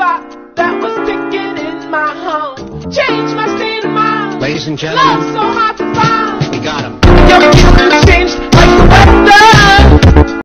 clock that was ticking in my home. Changed my state of mind. Ladies and Love gentlemen,